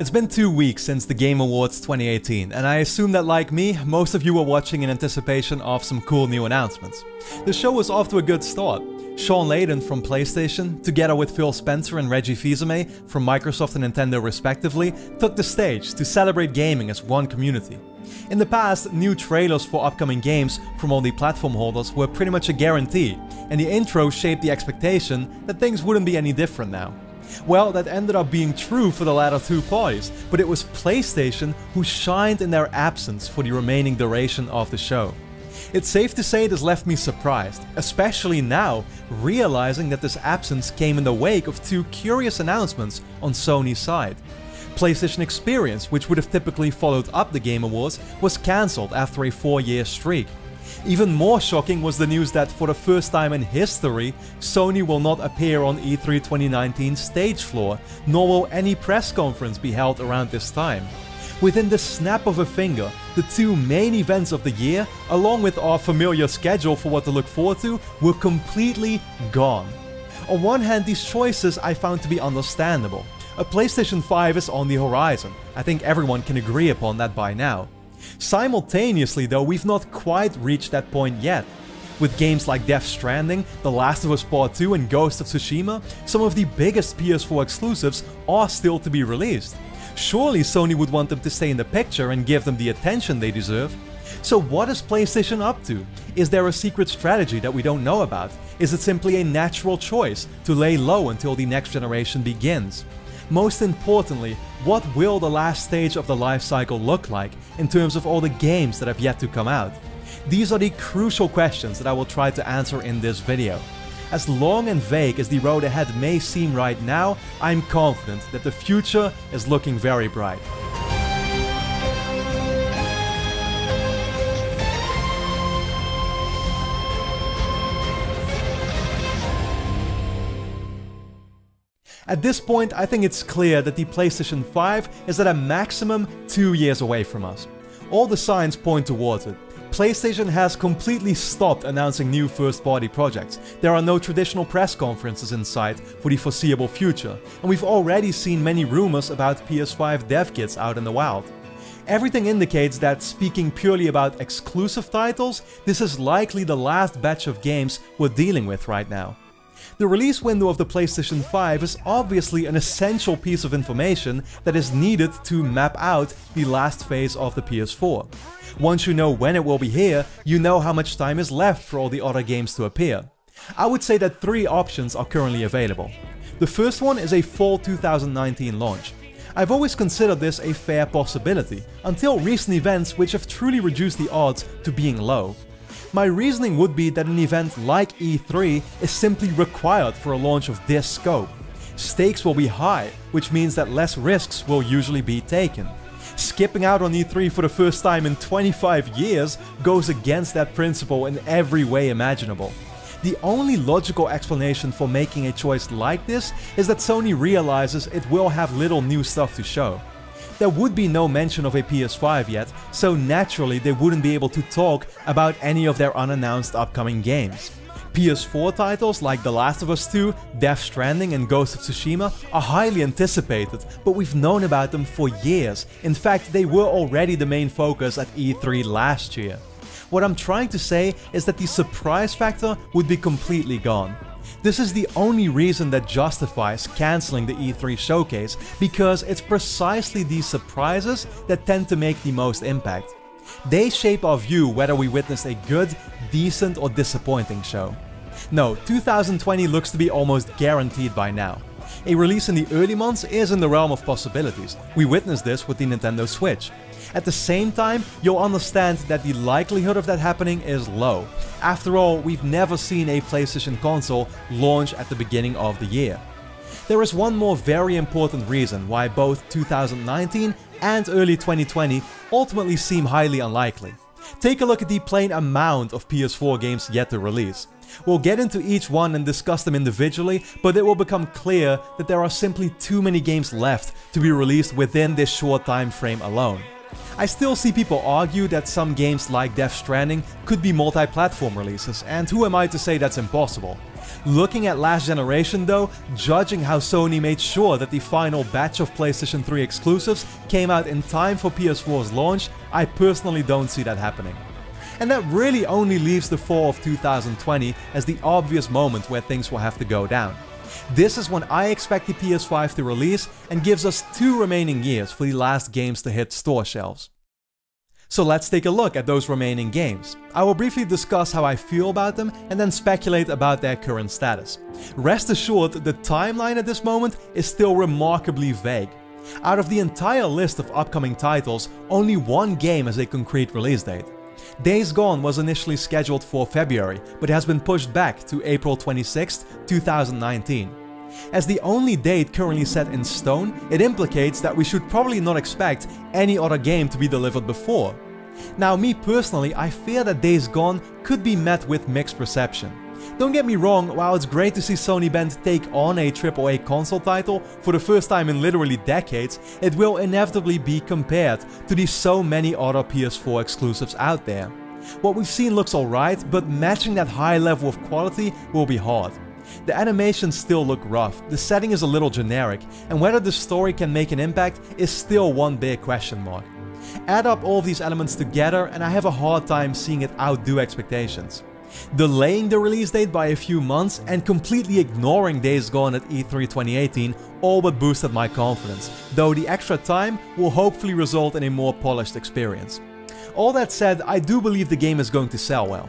It's been two weeks since the Game Awards 2018, and I assume that like me, most of you were watching in anticipation of some cool new announcements. The show was off to a good start. Shawn Layden from PlayStation, together with Phil Spencer and Reggie Fils-Aimé from Microsoft and Nintendo respectively, took the stage to celebrate gaming as one community. In the past, new trailers for upcoming games from all the platform holders were pretty much a guarantee, and the intro shaped the expectation that things wouldn't be any different now. Well, that ended up being true for the latter two parties, but it was PlayStation who shined in their absence for the remaining duration of the show. It's safe to say this left me surprised, especially now, realizing that this absence came in the wake of two curious announcements on Sony's side. PlayStation Experience, which would have typically followed up the Game Awards, was cancelled after a 4 year streak. Even more shocking was the news that for the first time in history, Sony will not appear on E3 2019 stage floor, nor will any press conference be held around this time. Within the snap of a finger, the two main events of the year, along with our familiar schedule for what to look forward to, were completely gone. On one hand, these choices I found to be understandable. A PlayStation 5 is on the horizon. I think everyone can agree upon that by now. Simultaneously though, we've not quite reached that point yet. With games like Death Stranding, The Last of Us Part 2 and Ghost of Tsushima, some of the biggest PS4 exclusives are still to be released. Surely Sony would want them to stay in the picture and give them the attention they deserve. So what is PlayStation up to? Is there a secret strategy that we don't know about? Is it simply a natural choice to lay low until the next generation begins? Most importantly, what will the last stage of the life cycle look like in terms of all the games that have yet to come out? These are the crucial questions that I will try to answer in this video. As long and vague as the road ahead may seem right now, I'm confident that the future is looking very bright. At this point, I think it's clear that the PlayStation 5 is at a maximum 2 years away from us. All the signs point towards it. PlayStation has completely stopped announcing new first-party projects. There are no traditional press conferences in sight for the foreseeable future, and we've already seen many rumors about PS5 dev kits out in the wild. Everything indicates that speaking purely about exclusive titles, this is likely the last batch of games we're dealing with right now. The release window of the PlayStation 5 is obviously an essential piece of information that is needed to map out the last phase of the PS4. Once you know when it will be here, you know how much time is left for all the other games to appear. I would say that three options are currently available. The first one is a fall 2019 launch. I've always considered this a fair possibility, until recent events which have truly reduced the odds to being low. My reasoning would be that an event like E3 is simply required for a launch of this scope. Stakes will be high, which means that less risks will usually be taken. Skipping out on E3 for the first time in 25 years goes against that principle in every way imaginable. The only logical explanation for making a choice like this is that Sony realizes it will have little new stuff to show. There would be no mention of a PS5 yet, so naturally they wouldn't be able to talk about any of their unannounced upcoming games. PS4 titles like The Last of Us 2, Death Stranding and Ghost of Tsushima are highly anticipated, but we've known about them for years. In fact, they were already the main focus at E3 last year. What I'm trying to say is that the surprise factor would be completely gone. This is the only reason that justifies cancelling the E3 showcase, because it's precisely these surprises that tend to make the most impact. They shape our view whether we witnessed a good, decent or disappointing show. No, 2020 looks to be almost guaranteed by now. A release in the early months is in the realm of possibilities. We witnessed this with the Nintendo Switch. At the same time, you'll understand that the likelihood of that happening is low. After all, we've never seen a PlayStation console launch at the beginning of the year. There is one more very important reason why both 2019 and early 2020 ultimately seem highly unlikely. Take a look at the plain amount of PS4 games yet to release. We'll get into each one and discuss them individually, but it will become clear that there are simply too many games left to be released within this short time frame alone. I still see people argue that some games like Death Stranding could be multi-platform releases, and who am I to say that's impossible? Looking at last generation though, judging how Sony made sure that the final batch of PlayStation 3 exclusives came out in time for PS4's launch, I personally don't see that happening. And that really only leaves the fall of 2020 as the obvious moment where things will have to go down. This is when I expect the PS5 to release and gives us two remaining years for the last games to hit store shelves. So let's take a look at those remaining games. I will briefly discuss how I feel about them and then speculate about their current status. Rest assured, the timeline at this moment is still remarkably vague. Out of the entire list of upcoming titles, only one game has a concrete release date. Days Gone was initially scheduled for February, but has been pushed back to April 26, 2019. As the only date currently set in stone, it implicates that we should probably not expect any other game to be delivered before. Now me personally, I fear that Days Gone could be met with mixed reception. Don't get me wrong, while it's great to see Sony Bend take on a AAA console title for the first time in literally decades, it will inevitably be compared to the so many other PS4 exclusives out there. What we've seen looks alright, but matching that high level of quality will be hard. The animations still look rough, the setting is a little generic, and whether the story can make an impact is still one big question mark. Add up all these elements together and I have a hard time seeing it outdo expectations. Delaying the release date by a few months and completely ignoring Days Gone at E3 2018 all but boosted my confidence, though the extra time will hopefully result in a more polished experience. All that said, I do believe the game is going to sell well.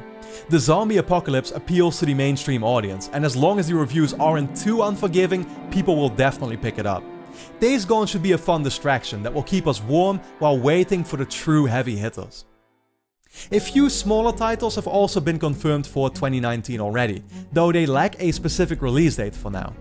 The zombie apocalypse appeals to the mainstream audience, and as long as the reviews aren't too unforgiving, people will definitely pick it up. Days Gone should be a fun distraction that will keep us warm while waiting for the true heavy hitters. A few smaller titles have also been confirmed for 2019 already, though they lack a specific release date for now.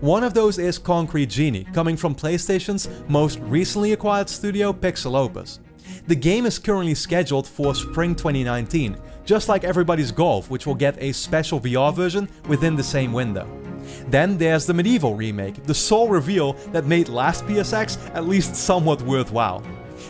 One of those is Concrete Genie, coming from PlayStation's most recently acquired studio Pixelopus. The game is currently scheduled for spring 2019, just like Everybody's Golf, which will get a special VR version within the same window. Then there's the MediEvil remake, the sole reveal that made last PSX at least somewhat worthwhile.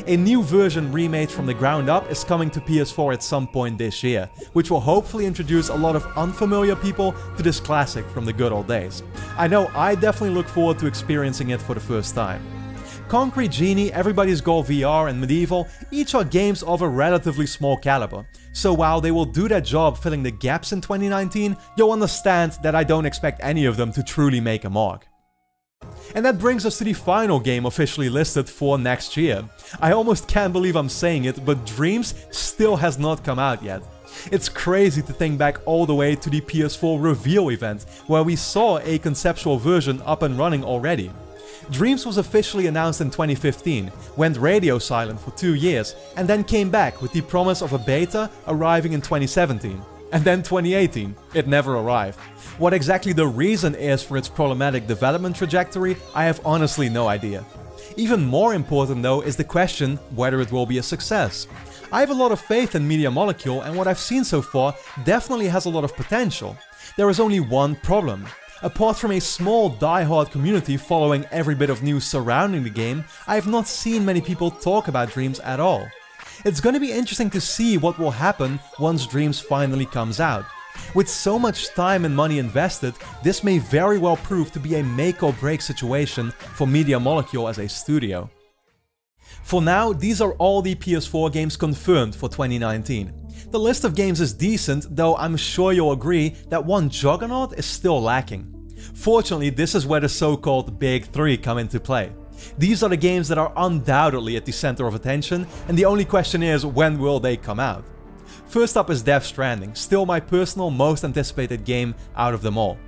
A new version remade from the ground up is coming to PS4 at some point this year, which will hopefully introduce a lot of unfamiliar people to this classic from the good old days. I know I definitely look forward to experiencing it for the first time. Concrete Genie, Everybody's Golf VR and MediEvil each are games of a relatively small caliber, so while they will do their job filling the gaps in 2019, you'll understand that I don't expect any of them to truly make a mark. And that brings us to the final game officially listed for next year. I almost can't believe I'm saying it, but Dreams still has not come out yet. It's crazy to think back all the way to the PS4 reveal event, where we saw a conceptual version up and running already. Dreams was officially announced in 2015, went radio silent for two years, and then came back with the promise of a beta arriving in 2017. And then 2018, it never arrived. What exactly the reason is for its problematic development trajectory, I have honestly no idea. Even more important though is the question whether it will be a success. I have a lot of faith in Media Molecule and what I've seen so far definitely has a lot of potential. There is only one problem. Apart from a small die-hard community following every bit of news surrounding the game, I have not seen many people talk about Dreams at all. It's gonna be interesting to see what will happen once Dreams finally comes out. With so much time and money invested, this may very well prove to be a make or break situation for Media Molecule as a studio. For now, these are all the PS4 games confirmed for 2019. The list of games is decent, though I'm sure you'll agree that one juggernaut is still lacking. Fortunately, this is where the so-called Big 3 come into play. These are the games that are undoubtedly at the center of attention, and the only question is when will they come out? First up is Death Stranding, still my personal most anticipated game out of them all.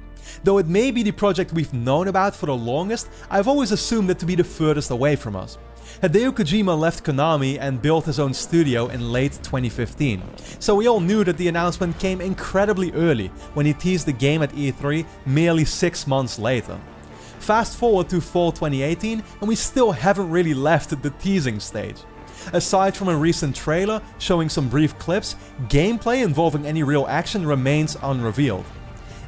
Though it may be the project we've known about for the longest, I've always assumed it to be the furthest away from us. Hideo Kojima left Konami and built his own studio in late 2015, so we all knew that the announcement came incredibly early when he teased the game at E3 merely 6 months later. Fast forward to fall 2018 and we still haven't really left the teasing stage. Aside from a recent trailer showing some brief clips, gameplay involving any real action remains unrevealed.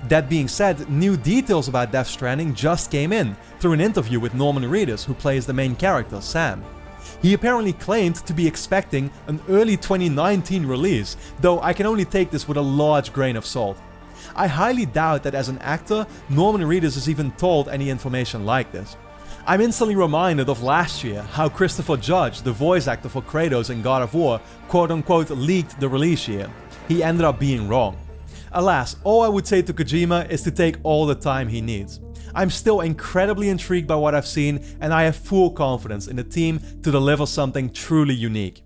That being said, new details about Death Stranding just came in through an interview with Norman Reedus who plays the main character, Sam. He apparently claimed to be expecting an early 2019 release, though I can only take this with a large grain of salt. I highly doubt that as an actor, Norman Reedus is even told any information like this. I'm instantly reminded of last year how Christopher Judge, the voice actor for Kratos in God of War, quote unquote leaked the release year. He ended up being wrong. Alas, all I would say to Kojima is to take all the time he needs. I'm still incredibly intrigued by what I've seen and I have full confidence in the team to deliver something truly unique.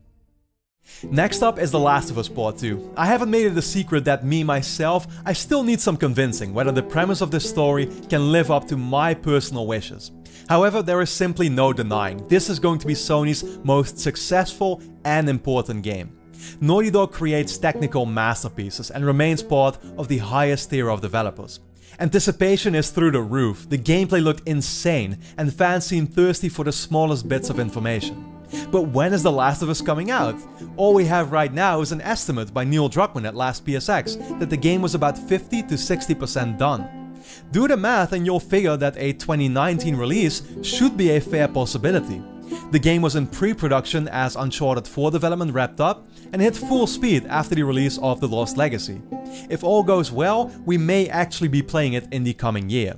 Next up is The Last of Us Part 2. I haven't made it a secret that me myself, I still need some convincing whether the premise of this story can live up to my personal wishes. However, there is simply no denying, this is going to be Sony's most successful and important game. Naughty Dog creates technical masterpieces and remains part of the highest tier of developers. Anticipation is through the roof, the gameplay looked insane, and fans seem thirsty for the smallest bits of information. But when is The Last of Us coming out? All we have right now is an estimate by Neil Druckmann at Last PSX that the game was about 50 to 60% done. Do the math and you'll figure that a 2019 release should be a fair possibility. The game was in pre-production as Uncharted 4 development wrapped up and hit full speed after the release of The Lost Legacy. If all goes well, we may actually be playing it in the coming year.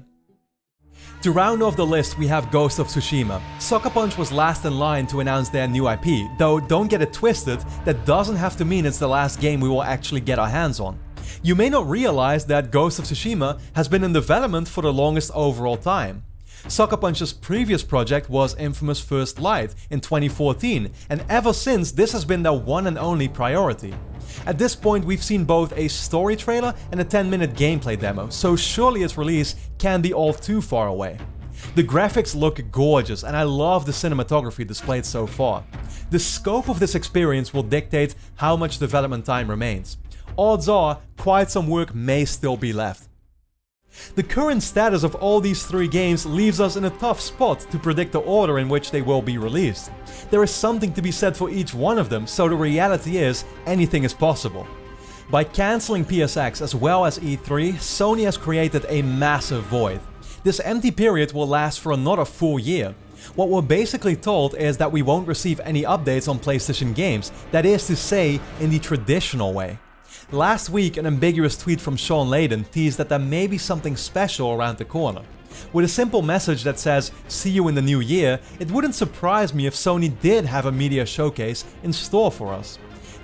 To round off the list, we have Ghost of Tsushima. Sucker Punch was last in line to announce their new IP, though don't get it twisted, that doesn't have to mean it's the last game we will actually get our hands on. You may not realize that Ghost of Tsushima has been in development for the longest overall time. Sucker Punch's previous project was Infamous First Light in 2014, and ever since this has been their one and only priority. At this point we've seen both a story trailer and a 10 minute gameplay demo, so surely its release can't be all too far away. The graphics look gorgeous and I love the cinematography displayed so far. The scope of this experience will dictate how much development time remains. Odds are, quite some work may still be left. The current status of all these three games leaves us in a tough spot to predict the order in which they will be released. There is something to be said for each one of them, so the reality is, anything is possible. By cancelling PSX as well as E3, Sony has created a massive void. This empty period will last for another full year. What we're basically told is that we won't receive any updates on PlayStation games, that is to say, in the traditional way. Last week, an ambiguous tweet from Shawn Layden teased that there may be something special around the corner. With a simple message that says, see you in the new year, it wouldn't surprise me if Sony did have a media showcase in store for us.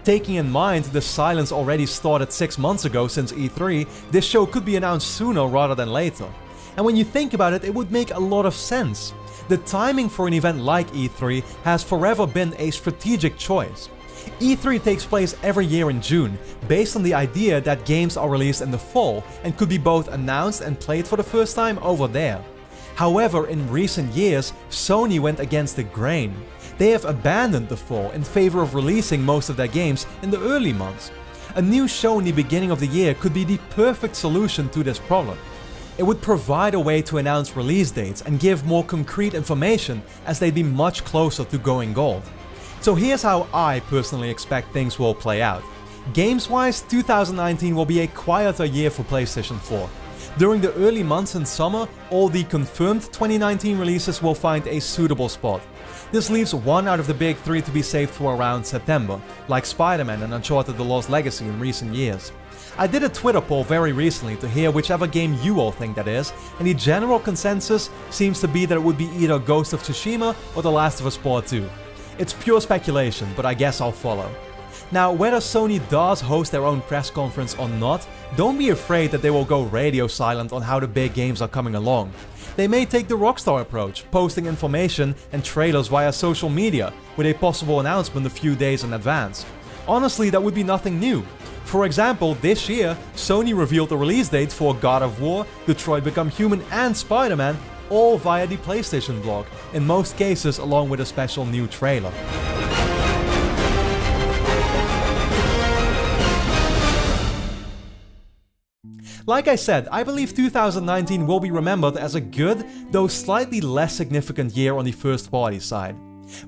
Taking in mind the silence already started 6 months ago since E3, this show could be announced sooner rather than later. And when you think about it, it would make a lot of sense. The timing for an event like E3 has forever been a strategic choice. E3 takes place every year in June, based on the idea that games are released in the fall and could be both announced and played for the first time over there. However, in recent years, Sony went against the grain. They have abandoned the fall in favor of releasing most of their games in the early months. A new show in the beginning of the year could be the perfect solution to this problem. It would provide a way to announce release dates and give more concrete information as they'd be much closer to going gold. So here's how I personally expect things will play out. Games-wise, 2019 will be a quieter year for PlayStation 4. During the early months and summer, all the confirmed 2019 releases will find a suitable spot. This leaves one out of the big three to be saved for around September, like Spider-Man and Uncharted The Lost Legacy in recent years. I did a Twitter poll very recently to hear whichever game you all think that is, and the general consensus seems to be that it would be either Ghost of Tsushima or The Last of Us Part 2. It's pure speculation, but I guess I'll follow. Now, whether Sony does host their own press conference or not, don't be afraid that they will go radio silent on how the big games are coming along. They may take the Rockstar approach, posting information and trailers via social media, with a possible announcement a few days in advance. Honestly, that would be nothing new. For example, this year, Sony revealed the release dates for God of War, Detroit Become Human and Spider-Man all via the PlayStation blog, in most cases along with a special new trailer. Like I said, I believe 2019 will be remembered as a good, though slightly less significant year on the first party side.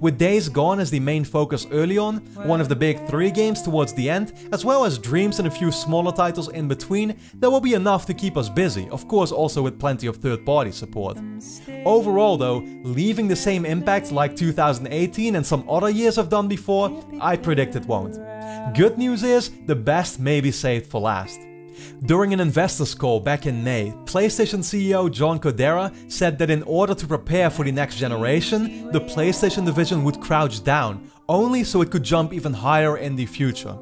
With Days Gone as the main focus early on, one of the big three games towards the end, as well as Dreams and a few smaller titles in between, there will be enough to keep us busy, of course also with plenty of third-party support. Overall though, leaving the same impact like 2018 and some other years have done before, I predict it won't. Good news is, the best may be saved for last. During an investors call back in May, PlayStation CEO John Kodera said that in order to prepare for the next generation, the PlayStation division would crouch down, only so it could jump even higher in the future.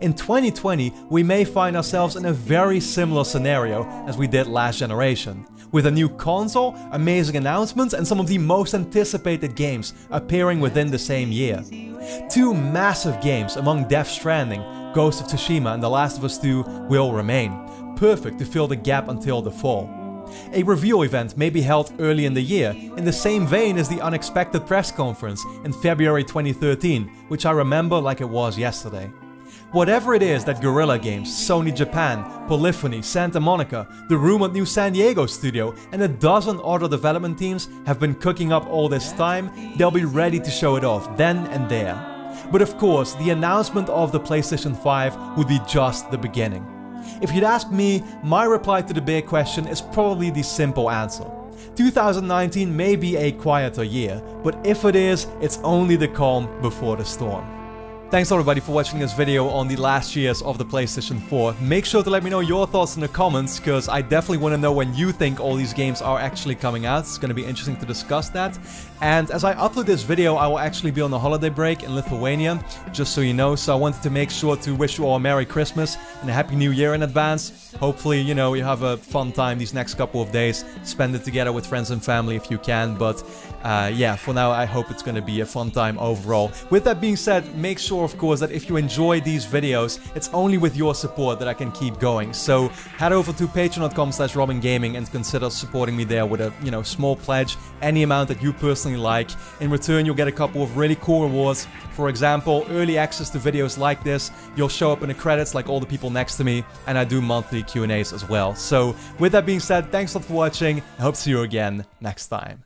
In 2020, we may find ourselves in a very similar scenario as we did last generation, with a new console, amazing announcements and some of the most anticipated games appearing within the same year. Two massive games among Death Stranding, Ghost of Tsushima and The Last of Us 2 will remain, perfect to fill the gap until the fall. A reveal event may be held early in the year, in the same vein as the unexpected press conference in February 2013, which I remember like it was yesterday. Whatever it is that Guerrilla Games, Sony Japan, Polyphony, Santa Monica, the rumored new San Diego studio, and a dozen other development teams have been cooking up all this time, they'll be ready to show it off then and there. But of course, the announcement of the PlayStation 5 would be just the beginning. If you'd ask me, my reply to the big question is probably the simple answer. 2019 may be a quieter year, but if it is, it's only the calm before the storm. Thanks everybody for watching this video on the last years of the PlayStation 4. Make sure to let me know your thoughts in the comments, because I definitely want to know when you think all these games are actually coming out. It's going to be interesting to discuss that. And as I upload this video, I will actually be on a holiday break in Lithuania, just so you know. So I wanted to make sure to wish you all a Merry Christmas and a Happy New Year in advance. Hopefully, you know, you have a fun time these next couple of days. Spend it together with friends and family if you can. But uh, yeah, for now, I hope it's going to be a fun time overall. With that being said, make sure of course, that if you enjoy these videos, it's only with your support that I can keep going. So head over to patreon.com slash robingaming and consider supporting me there with a, you know, small pledge, any amount that you personally like. In return, you'll get a couple of really cool rewards. For example, early access to videos like this, you'll show up in the credits like all the people next to me, and I do monthly Q&As as well. So with that being said, thanks a lot for watching, I hope to see you again next time.